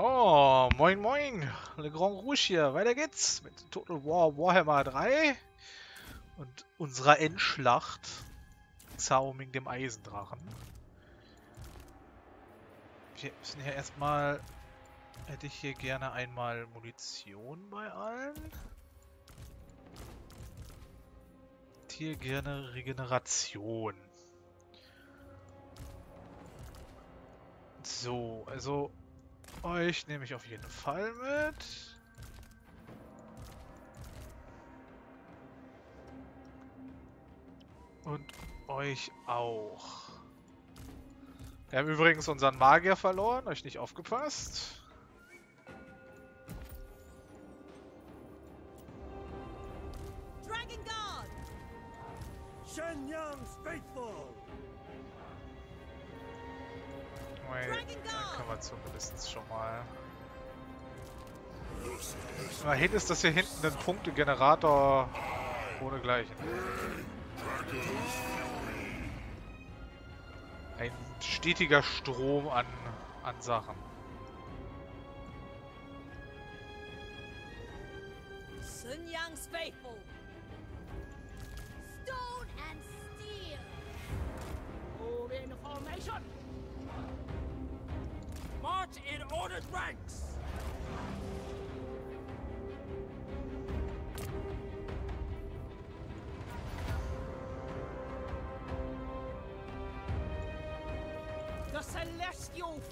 So, moin moin, Le Grand Rouge hier. Weiter geht's mit Total War Warhammer 3 und unserer Endschlacht Zaoming dem Eisendrachen. Wir müssen hier erstmal, hätte ich hier gerne einmal Munition bei allen. Und hier gerne Regeneration. So, also euch nehme ich auf jeden Fall mit. Und euch auch. Wir haben übrigens unseren Magier verloren, euch nicht aufgepasst. Dragon Guard! Shenyang's faithful! Wait, dann können wir zumindest schon mal... Immerhin ist das hier hinten ein Punktegenerator ohne Gleichen. Ein stetiger Strom an, an Sachen. Sun Yang's faithful! Stone and steel! Move in formation. March in ordered ranks.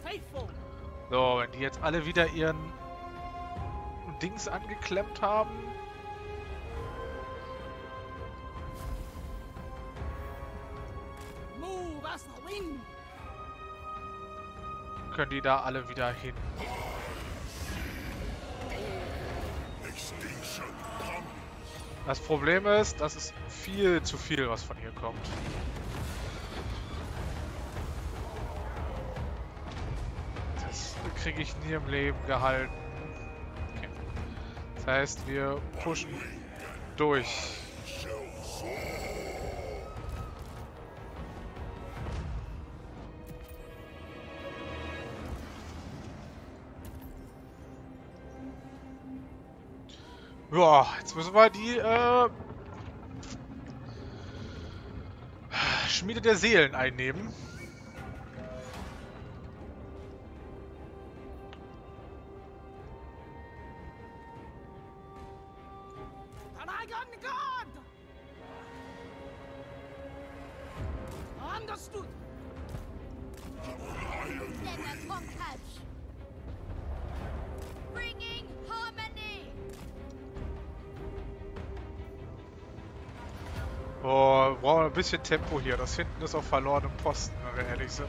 Faithful. So, wenn die jetzt alle wieder ihren Dings angeklemmt haben. Können die da alle wieder hin. Das Problem ist, das ist viel zu viel, was von hier kommt. Das kriege ich nie im Leben gehalten. Okay. Das heißt, wir pushen durch. Ja, jetzt müssen wir die äh, Schmiede der Seelen einnehmen. Bisschen Tempo hier. Das hinten ist auf verlorenem Posten, wenn wir ehrlich sind.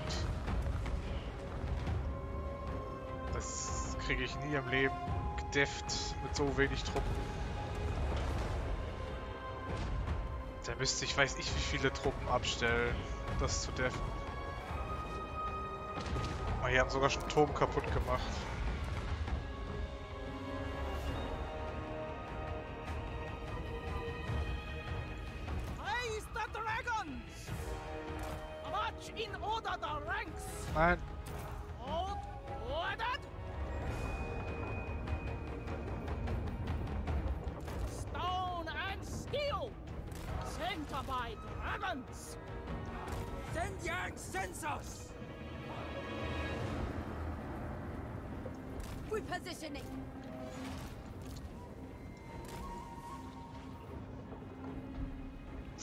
Das kriege ich nie im Leben gedefft mit so wenig Truppen. Da müsste ich weiß ich wie viele Truppen abstellen, um das zu deffen. Oh, hier haben sogar schon Turm kaputt gemacht.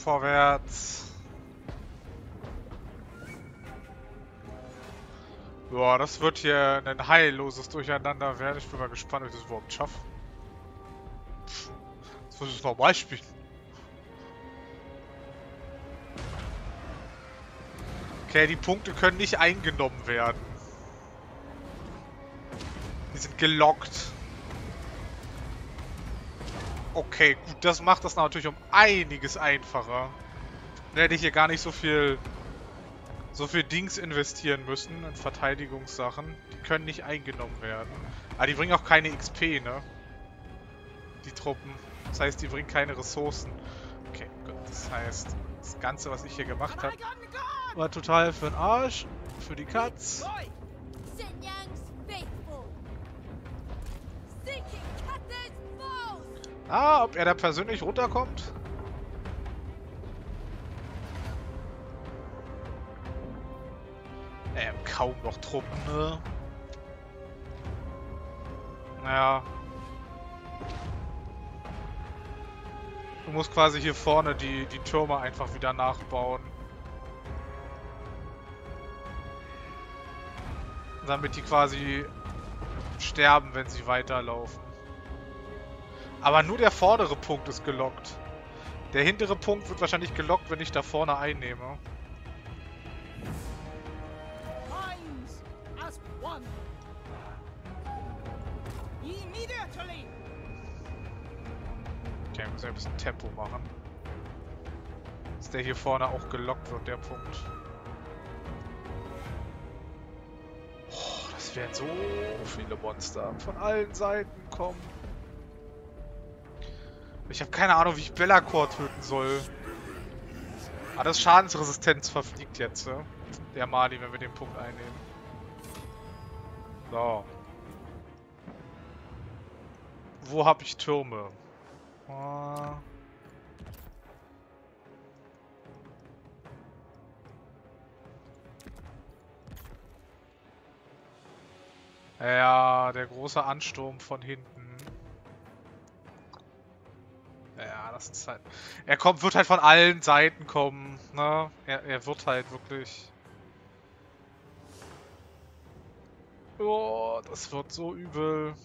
Vorwärts. Boah, das wird hier ein heilloses Durcheinander werden. Ich bin mal gespannt, ob ich das überhaupt schaffe. Das muss ich normal spielen. Okay, die Punkte können nicht eingenommen werden. Die sind gelockt. Okay, gut, das macht das natürlich um einiges einfacher. Dann hätte ich hier gar nicht so viel so viel Dings investieren müssen in Verteidigungssachen. Die können nicht eingenommen werden. Aber die bringen auch keine XP, ne? Die Truppen. Das heißt, die bringen keine Ressourcen. Okay, gut. Das heißt, das Ganze, was ich hier gemacht habe, war total für den Arsch. Für die Katz. Ah, ob er da persönlich runterkommt? Ähm, kaum noch Truppen, ne? Naja. Du musst quasi hier vorne die, die Türme einfach wieder nachbauen. Damit die quasi sterben, wenn sie weiterlaufen. Aber nur der vordere Punkt ist gelockt. Der hintere Punkt wird wahrscheinlich gelockt, wenn ich da vorne einnehme. Okay, wir müssen ein bisschen Tempo machen. Dass der hier vorne auch gelockt wird, der Punkt. Oh, das werden so viele Monster von allen Seiten kommen. Ich habe keine Ahnung, wie ich Bellacore töten soll. Ah, das Schadensresistenz verfliegt jetzt, ne? Der Mali, wenn wir den Punkt einnehmen. So. Wo habe ich Türme? Ah. Ja, der große Ansturm von hinten. Das ist halt... Er kommt, wird halt von allen Seiten kommen, ne? Er, er wird halt wirklich... Oh, das wird so übel.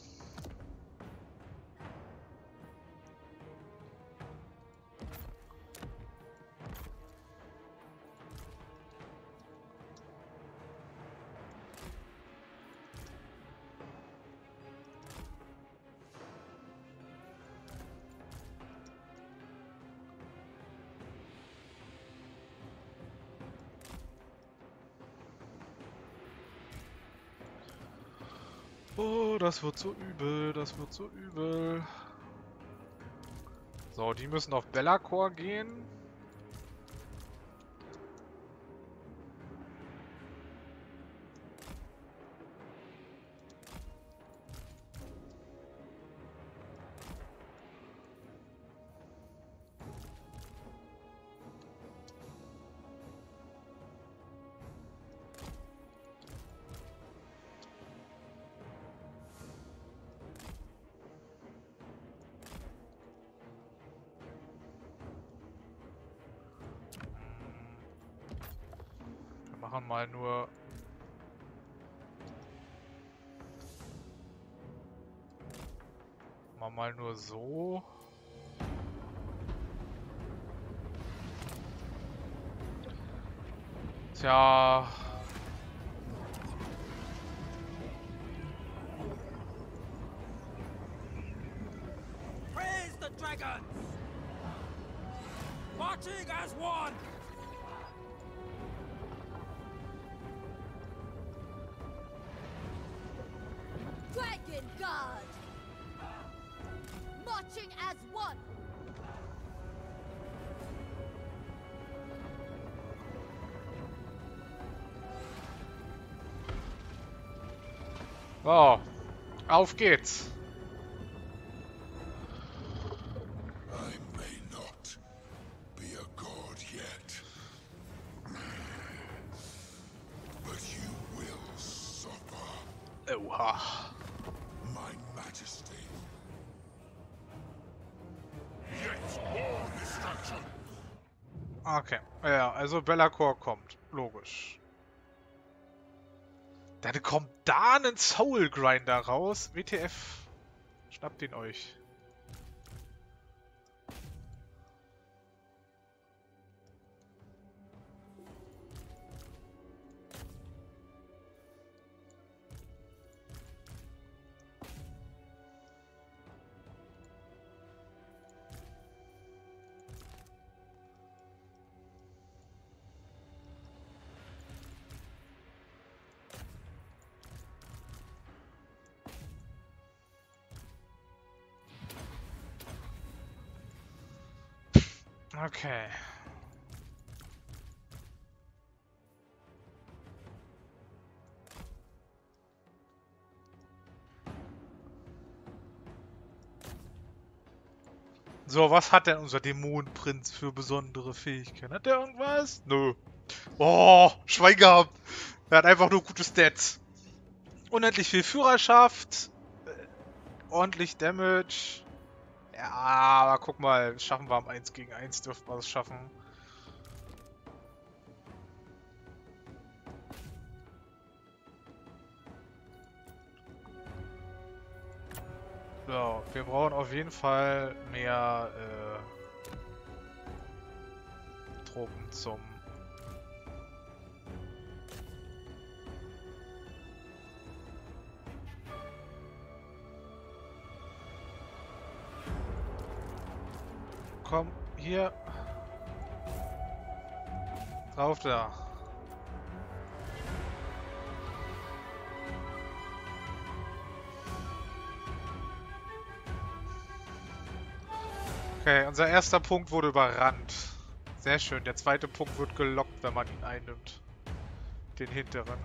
Oh, das wird so übel, das wird so übel. So, die müssen auf Bellacore gehen. Nur so. Tja... Praise the dragons! Marching as one! Yet more destruction. Okay, ja, also Bellacore kommt. Logisch. Kommt da ein Soul Grinder raus. WTF. Schnappt ihn euch. Okay. So, was hat denn unser Dämonenprinz für besondere Fähigkeiten? Hat der irgendwas? Nö. Oh, Schwein gehabt. Er hat einfach nur gute Stats. Unendlich viel Führerschaft. äh, Ordentlich Damage. Ja, aber guck mal, schaffen wir am 1 gegen 1, dürfen wir es schaffen. So, wir brauchen auf jeden Fall mehr äh, Truppen zum Komm, hier. Drauf da. Okay, unser erster Punkt wurde überrannt. Sehr schön. Der zweite Punkt wird gelockt, wenn man ihn einnimmt. Den hinteren.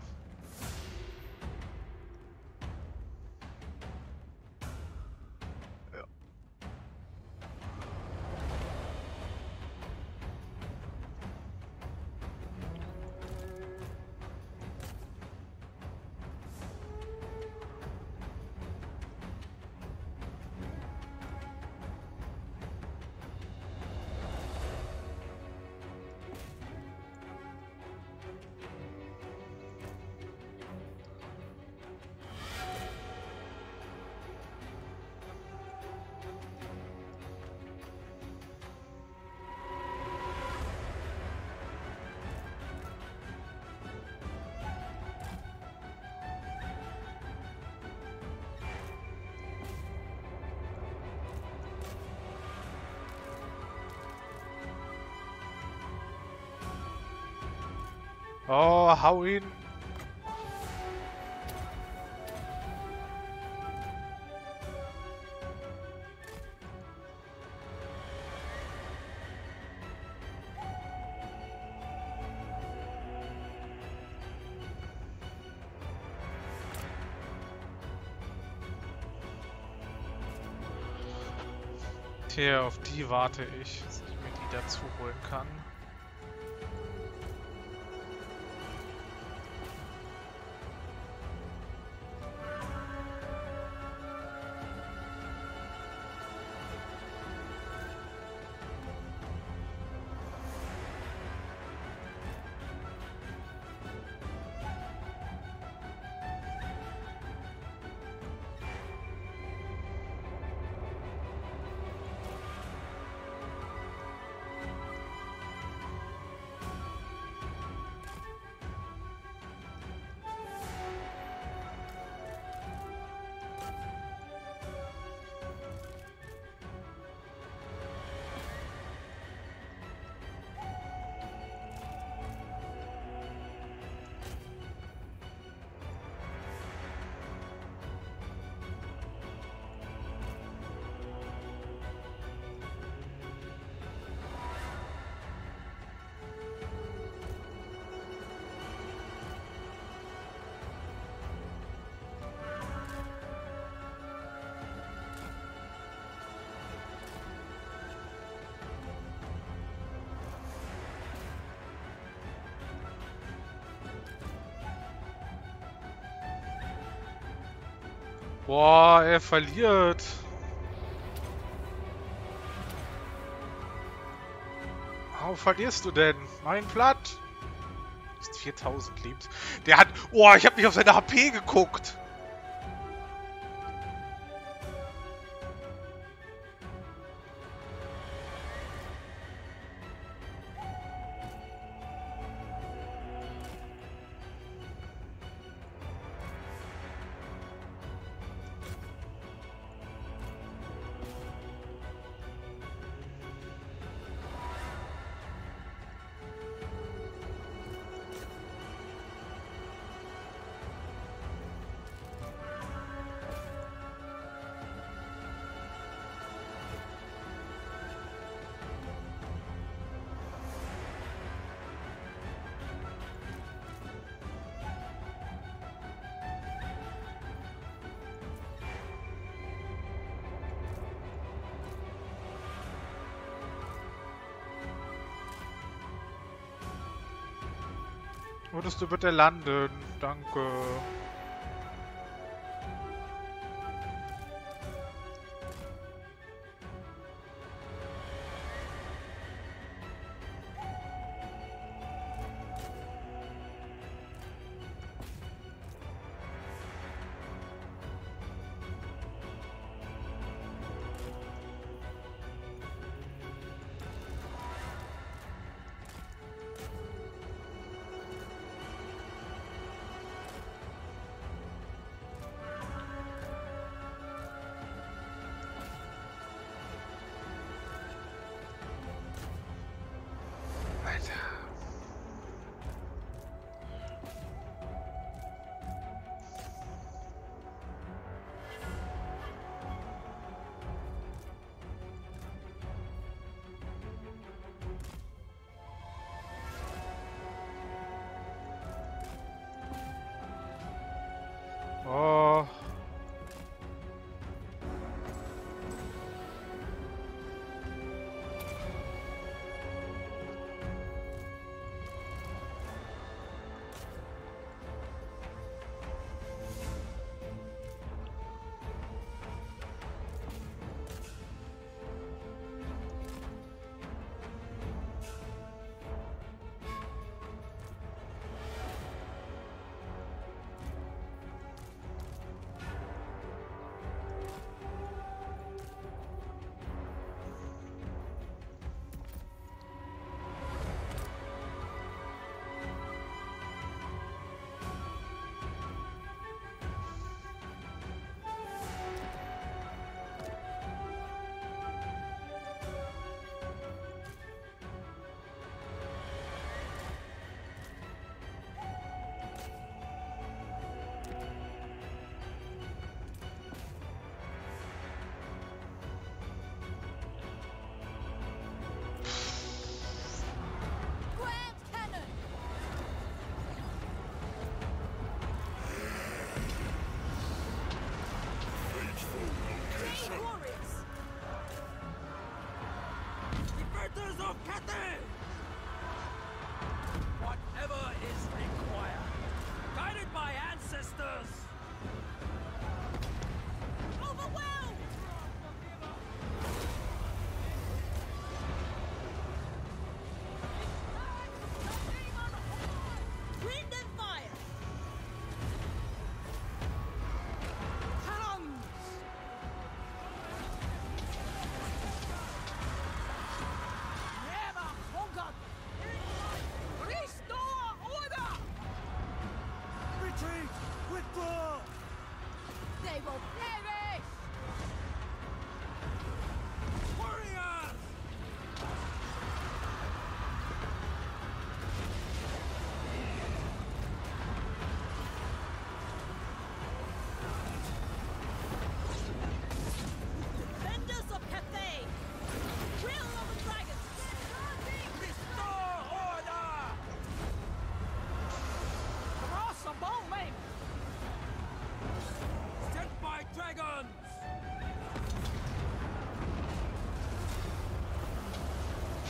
Hau ihn. Hier, auf die warte ich, dass ich mir die dazu holen kann. Boah, er verliert. Warum verlierst du denn? Mein Blatt. Ist 4000 Lebens. Der hat... Oh, ich habe nicht auf seine HP geguckt. könntest du bitte landen? Danke.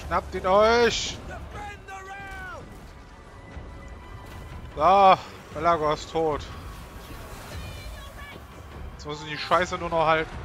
Schnappt ihn euch! So, Belagor ist tot. Jetzt muss ich die Scheiße nur noch halten.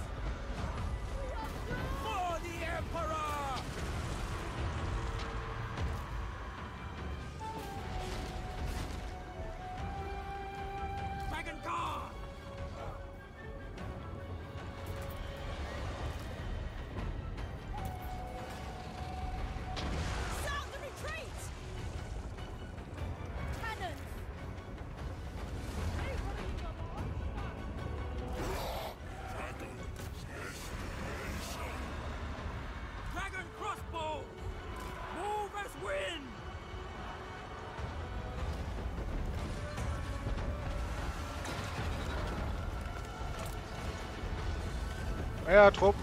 Mehr Truppen.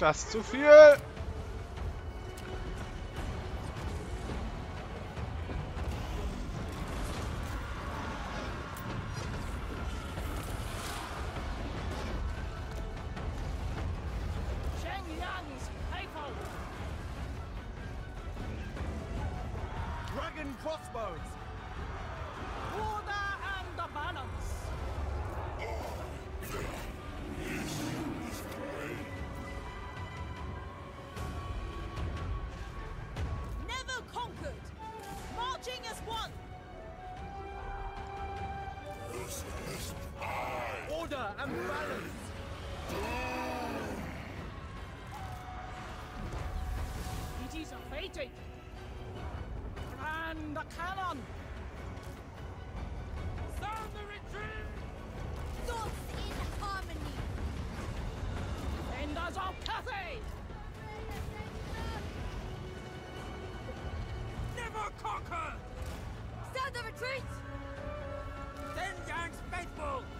Das zu viel. Cannon! Sound the retreat! Thoughts in harmony! Defenders of Cathay! Never conquered! Sound the retreat! Ten Yang's faithful!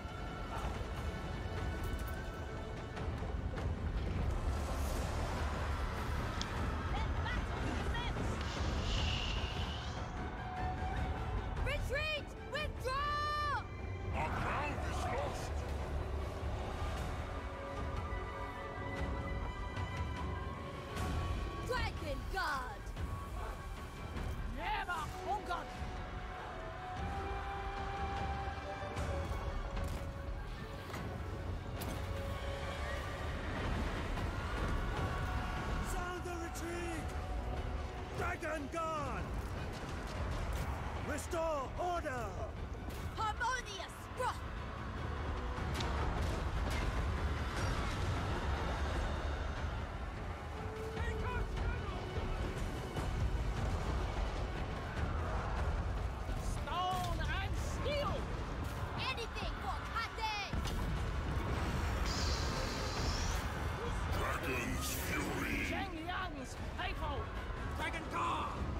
Restore order! Harmonious Rock! Stone and steel! Anything for Cathay! Dragon's fury. Shengyang's people! Dragon Guard!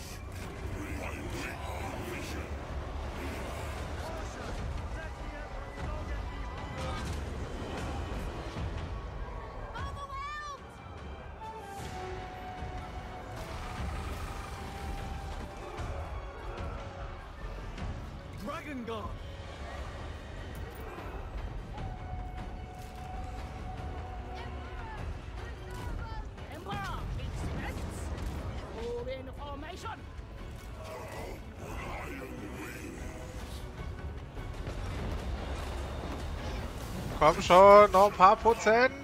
Komm schon, noch ein paar Prozent.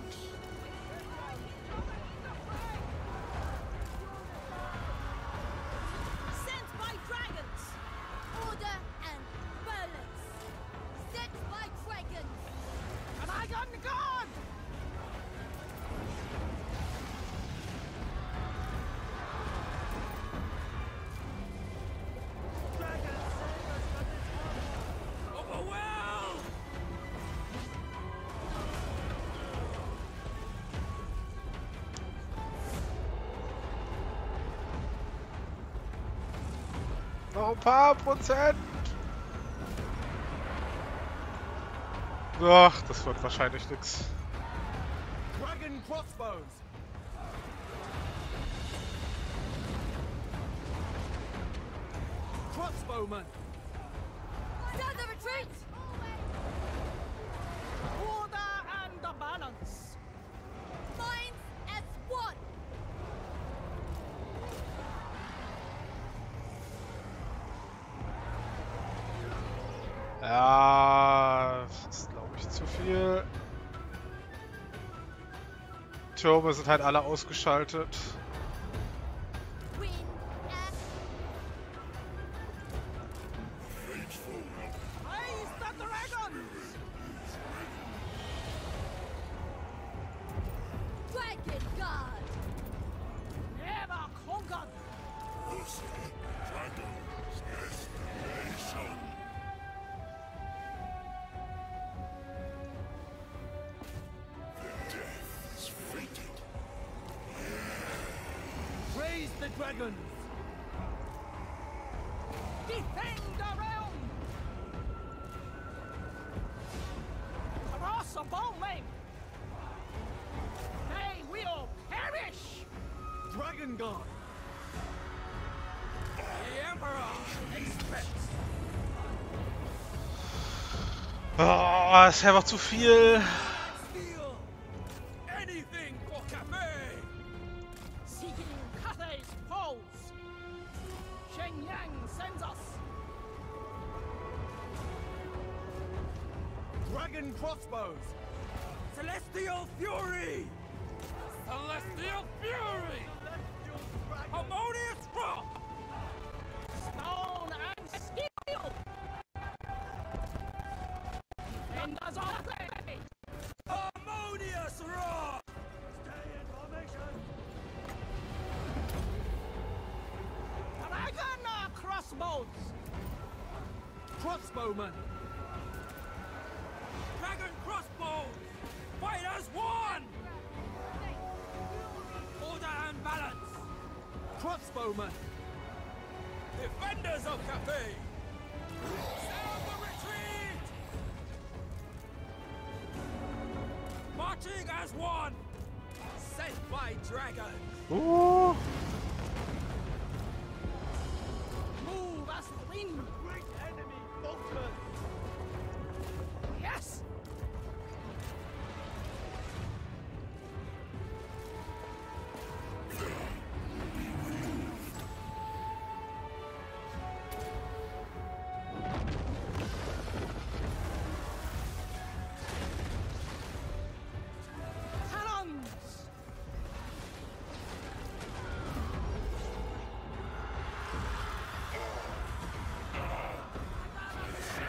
Noch ein paar Prozent. Ach, das wird wahrscheinlich nix. Dragon crossbows! Crossbowman! Sound the retreat! glaube, sind halt alle ausgeschaltet. been gone. The Emperor expects. Ah, oh, das ist einfach zu viel.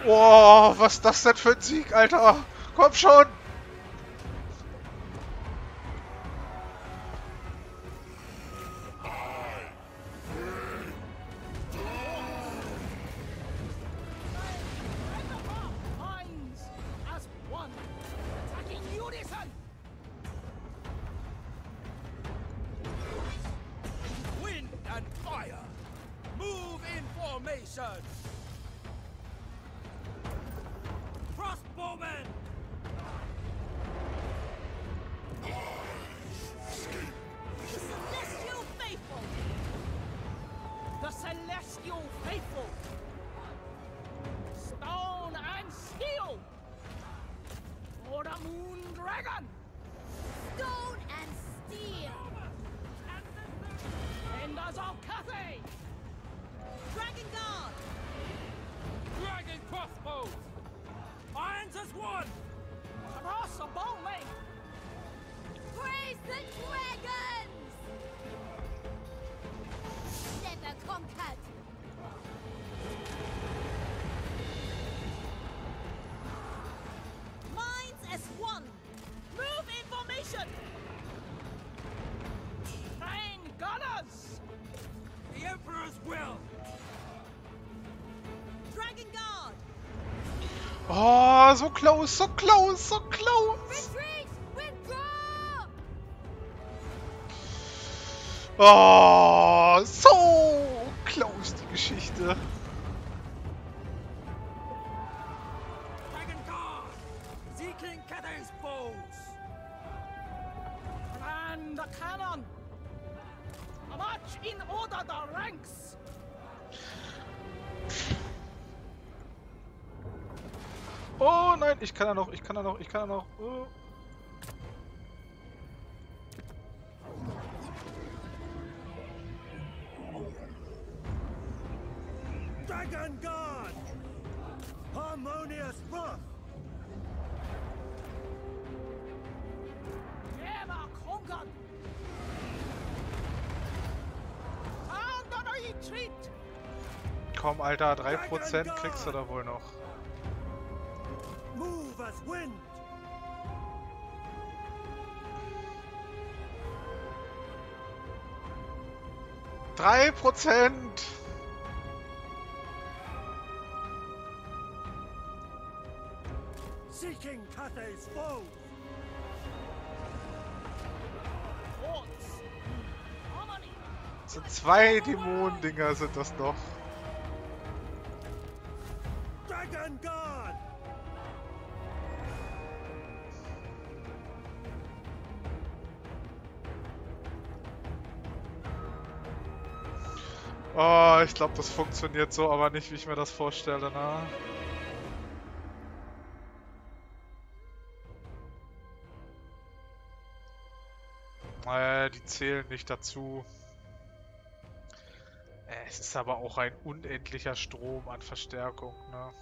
Boah, was ist das denn für ein Sieg, Alter? Komm schon! crossbows! Irons as one! Cross a bow Praise the dragons! Never conquered! Minds as one! Move in formation! Train gunners! The Emperor's will! Oh, so close, so close, so close. Oh, so close die Geschichte. Nein, ich kann da noch, ich kann da noch, ich kann da noch. Oh. God! Harmonious Ruff! Komm, Alter, 3% kriegst du da wohl noch. As wind. Drei Prozent! Seeking Cathay's. Forts! Harmony! So zwei Dämonendinger sind das noch. Glaube, das funktioniert so, aber nicht, wie ich mir das vorstelle, ne? Äh, die zählen nicht dazu. Äh, Es ist aber auch ein unendlicher Strom an Verstärkung, ne?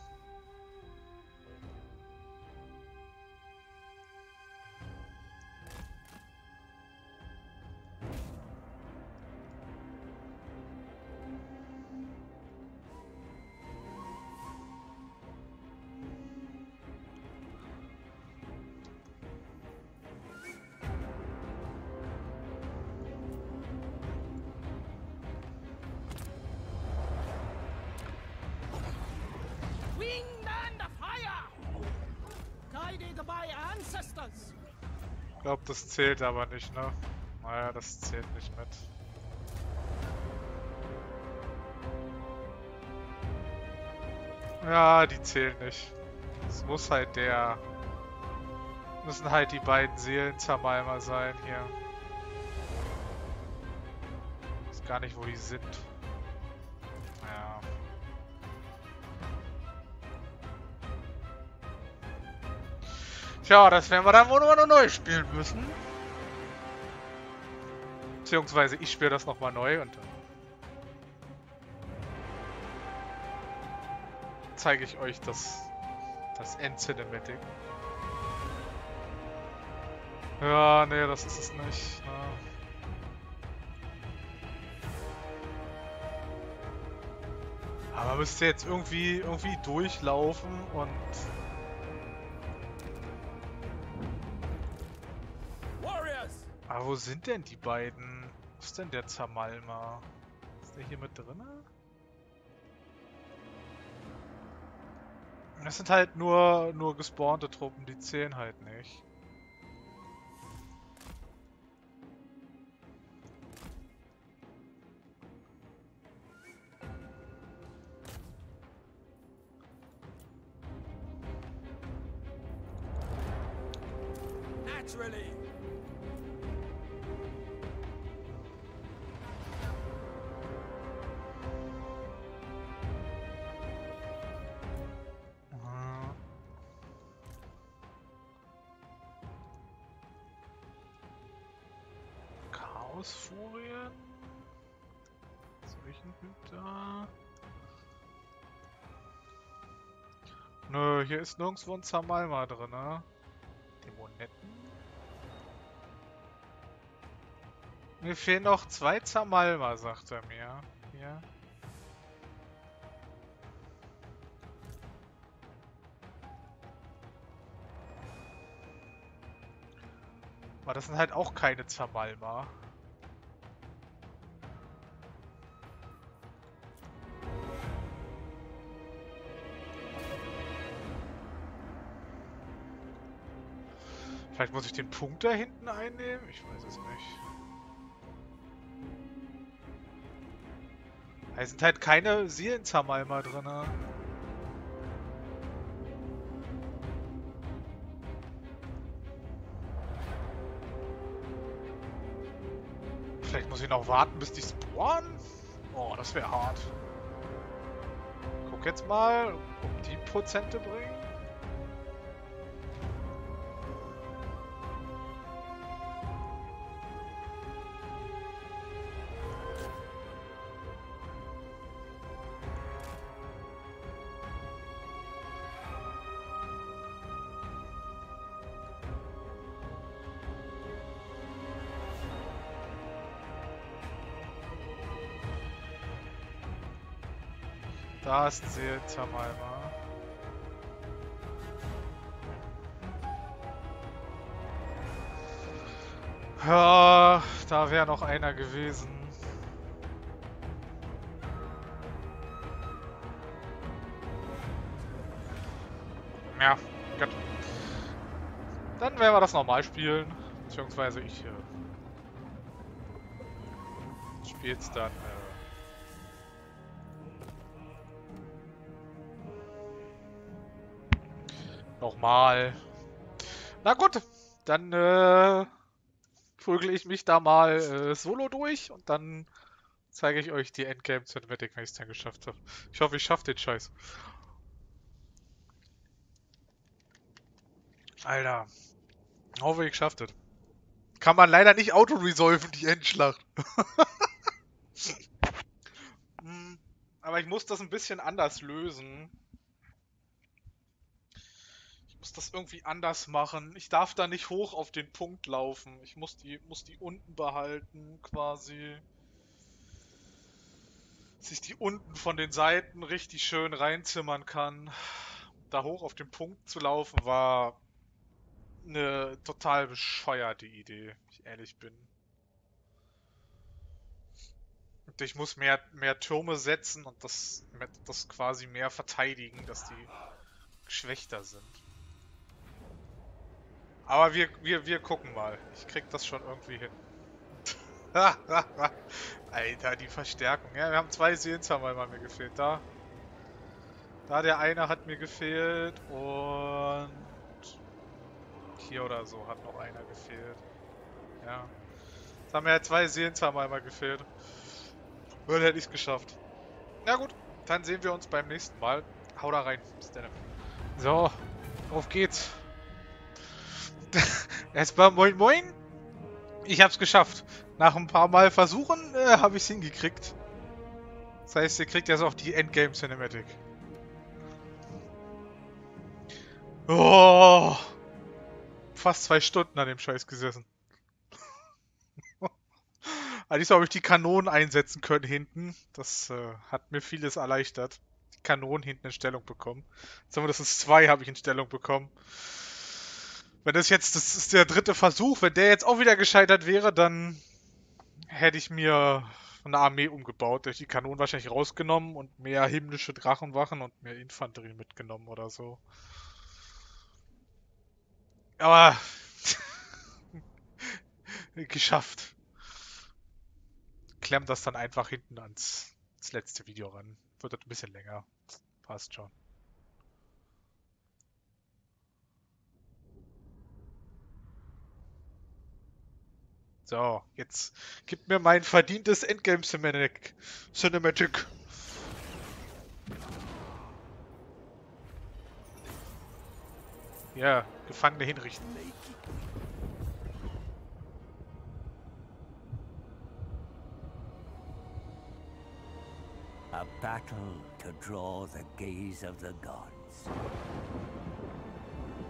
Glaube, das zählt aber nicht, ne? Naja, das zählt nicht mit. Ja, die zählen nicht. Es muss halt der... Müssen halt die beiden Seelenzermalmer sein hier. Ich weiß gar nicht, wo die sind. Tja, das werden wir dann wohl nur neu spielen müssen. Beziehungsweise ich spiele das nochmal neu und dann zeige ich euch das, das End-Cinematic. Ja, nee, das ist es nicht. ne. Aber man müsste jetzt irgendwie, irgendwie durchlaufen und Aber wo sind denn die beiden? Wo ist denn der Zamalma? Ist der hier mit drinne? Das sind halt nur, nur gespawnte Truppen, die zählen halt nicht. Ist nirgendwo ein Zamalma drin, ne? Dämonetten? Mir fehlen noch zwei Zamalma, sagt er mir. Hier. Aber das sind halt auch keine Zamalma. Vielleicht muss ich den Punkt da hinten einnehmen? Ich weiß es nicht. Es sind halt keine Seelenzamalma drin. Vielleicht muss ich noch warten, bis die spawnen? Oh, das wäre hart. Guck jetzt mal, ob die Prozente bringen. Ein Seelenzermalmer. Ja, da wäre noch einer gewesen. Ja, gut. Dann werden wir das nochmal spielen. Beziehungsweise ich äh, spiele es dann. Äh, nochmal. Na gut, dann äh, prügel ich mich da mal äh, solo durch und dann zeige ich euch die Endgame Cinematic, wenn ich es dann geschafft habe. Ich hoffe, ich schaffe den Scheiß. Alter. Hoffe, ich schafft es. Kann man leider nicht auto-resolven, die Endschlacht. Hm, Aber ich muss das ein bisschen anders lösen. Muss das irgendwie anders machen. Ich darf da nicht hoch auf den Punkt laufen. Ich muss die, muss die unten behalten, quasi. Dass ich die unten von den Seiten richtig schön reinzimmern kann. Da hoch auf den Punkt zu laufen war eine total bescheuerte Idee, wenn ich ehrlich bin. Und ich muss mehr, mehr Türme setzen und das, das quasi mehr verteidigen, dass die geschwächter sind. Aber wir, wir, wir gucken mal. Ich krieg das schon irgendwie hin. Alter, die Verstärkung. Ja, wir haben zwei Seelenzermalmer mir gefehlt. Da. Da der eine hat mir gefehlt und hier oder so hat noch einer gefehlt. Ja. Jetzt haben mir ja zwei Seelenzermalmer gefehlt. Dann hätte ich es geschafft. Na gut, dann sehen wir uns beim nächsten Mal. Hau da rein. Bis. So, auf geht's. Erstmal moin moin. Ich hab's geschafft. Nach ein paar Mal versuchen äh, habe ich's hingekriegt. Das heißt, ihr kriegt jetzt auch die Endgame Cinematic. Oh, fast zwei Stunden an dem Scheiß gesessen. Diesmal habe ich die Kanonen einsetzen können hinten. Das äh, hat mir vieles erleichtert. Die Kanonen hinten in Stellung bekommen. Zumindest zwei habe ich in Stellung bekommen. Wenn das jetzt, das ist der dritte Versuch, wenn der jetzt auch wieder gescheitert wäre, dann hätte ich mir eine Armee umgebaut, durch die Kanonen wahrscheinlich rausgenommen und mehr himmlische Drachenwachen und mehr Infanterie mitgenommen oder so. Aber geschafft. Klemm das dann einfach hinten ans, ans letzte Video ran. Wird das ein bisschen länger. Passt schon. So, jetzt gib mir mein verdientes Endgame Cinematic. Ja, Gefangene hinrichten. A battle to draw the gaze of the gods.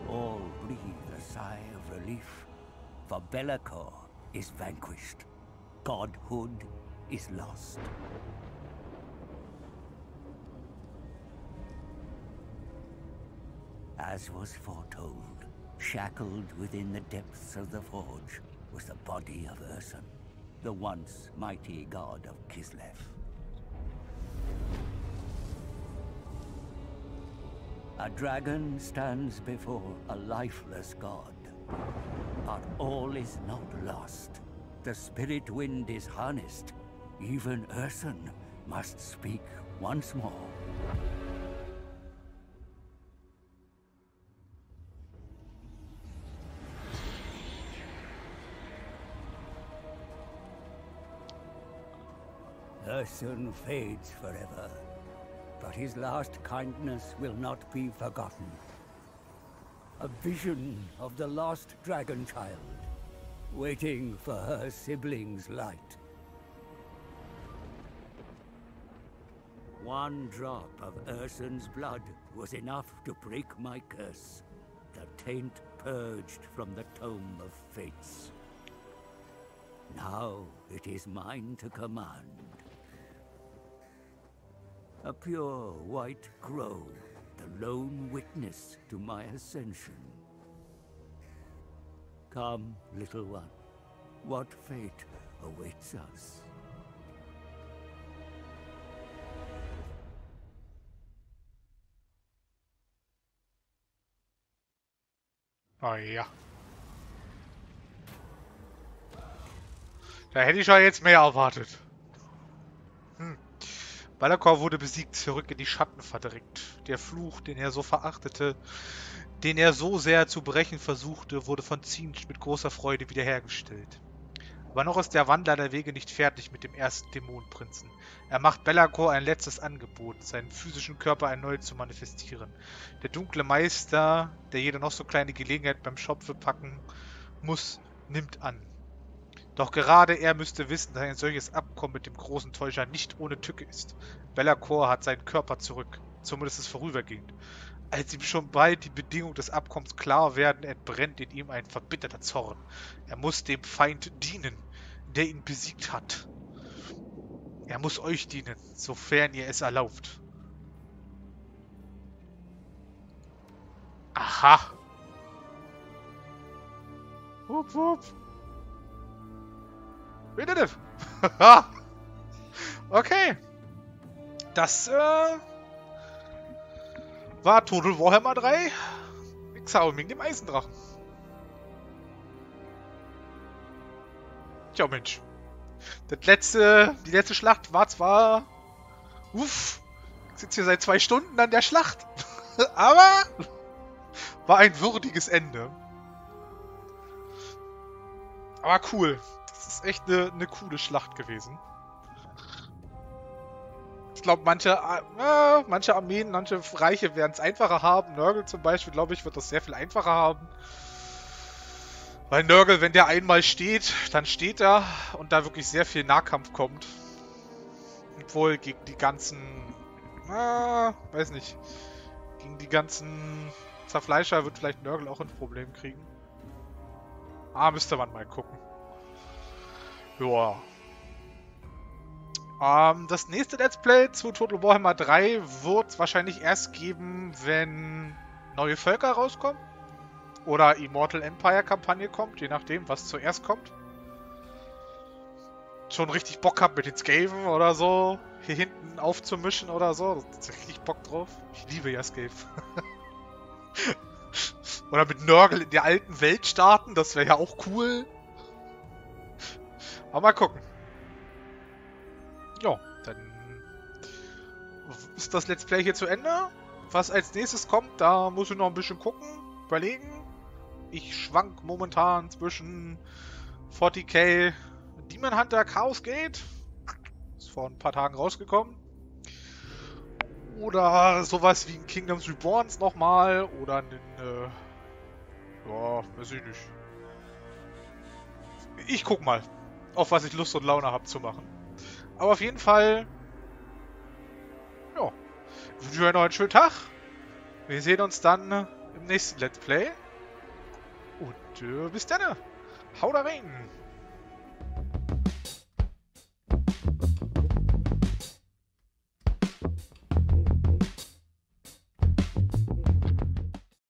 All breathe a sigh of relief, for Be'lakor is vanquished. Godhood is lost. As was foretold, shackled within the depths of the forge was the body of Urson, the once mighty god of Kislev. A dragon stands before a lifeless god. But all is not lost. The spirit wind is harnessed. Even Urson must speak once more. Ursun fades forever, but his last kindness will not be forgotten. A vision of the lost dragon child, waiting for her sibling's light. One drop of Urson's blood was enough to break my curse. The taint purged from the tome of fates. Now it is mine to command. A pure white crow, the lone witness to my ascension. Come, little one. What fate awaits us? Oh ja. Da hätte ich ja jetzt mehr erwartet. Balakor wurde besiegt, zurück in die Schatten verdrängt. Der Fluch, den er so verachtete, den er so sehr zu brechen versuchte, wurde von Zinch mit großer Freude wiederhergestellt. Aber noch ist der Wandler der Wege nicht fertig mit dem ersten Dämonenprinzen. Er macht Bellacore ein letztes Angebot, seinen physischen Körper erneut zu manifestieren. Der dunkle Meister, der jede noch so kleine Gelegenheit beim Schopfe packen muss, nimmt an. Doch gerade er müsste wissen, dass ein solches Abkommen mit dem großen Täuscher nicht ohne Tücke ist. Bellacore hat seinen Körper zurück, zumindest vorübergehend. Als ihm schon bald die Bedingungen des Abkommens klar werden, entbrennt in ihm ein verbitterter Zorn. Er muss dem Feind dienen, der ihn besiegt hat. Er muss euch dienen, sofern ihr es erlaubt. Aha. Wupp, wupp. Bitte. okay. Das, äh war Total Warhammer 3 Xiaoming dem Eisendrachen. Tja, Mensch. Das letzte, die letzte Schlacht war zwar... Uff, ich sitze hier seit zwei Stunden an der Schlacht. Aber war ein würdiges Ende. Aber cool. Ist echt eine, eine coole Schlacht gewesen glaube, manche, äh, manche Armeen, manche Reiche werden es einfacher haben. Nörgel zum Beispiel, glaube ich, wird das sehr viel einfacher haben. Weil Nörgel, wenn der einmal steht, dann steht er und da wirklich sehr viel Nahkampf kommt. Obwohl gegen die ganzen, äh, weiß nicht, gegen die ganzen Zerfleischer wird vielleicht Nörgel auch ein Problem kriegen. Ah, müsste man mal gucken. Joa. Ähm, das nächste Let's Play zu Total Warhammer 3 wird es wahrscheinlich erst geben, wenn neue Völker rauskommen. Oder Immortal Empire Kampagne kommt, je nachdem, was zuerst kommt. Schon richtig Bock hab mit den Skaven oder so, hier hinten aufzumischen oder so. Da richtig Bock drauf. Ich liebe ja Skave. oder mit Nörgel in der alten Welt starten, das wäre ja auch cool. Aber mal gucken. Ja, dann ist das Let's Play hier zu Ende. Was als nächstes kommt, da muss ich noch ein bisschen gucken, überlegen. Ich schwank momentan zwischen 40k Demon Hunter Chaos Gate. Ist vor ein paar Tagen rausgekommen. Oder sowas wie ein Kingdoms Reborns nochmal. Oder ein. Äh, ja, weiß ich nicht. Ich guck mal, auf was ich Lust und Laune habe zu machen. Aber auf jeden Fall, ja, wünsche ich euch noch einen schönen Tag. Wir sehen uns dann im nächsten Let's Play. Und äh, bis dann. Haut rein!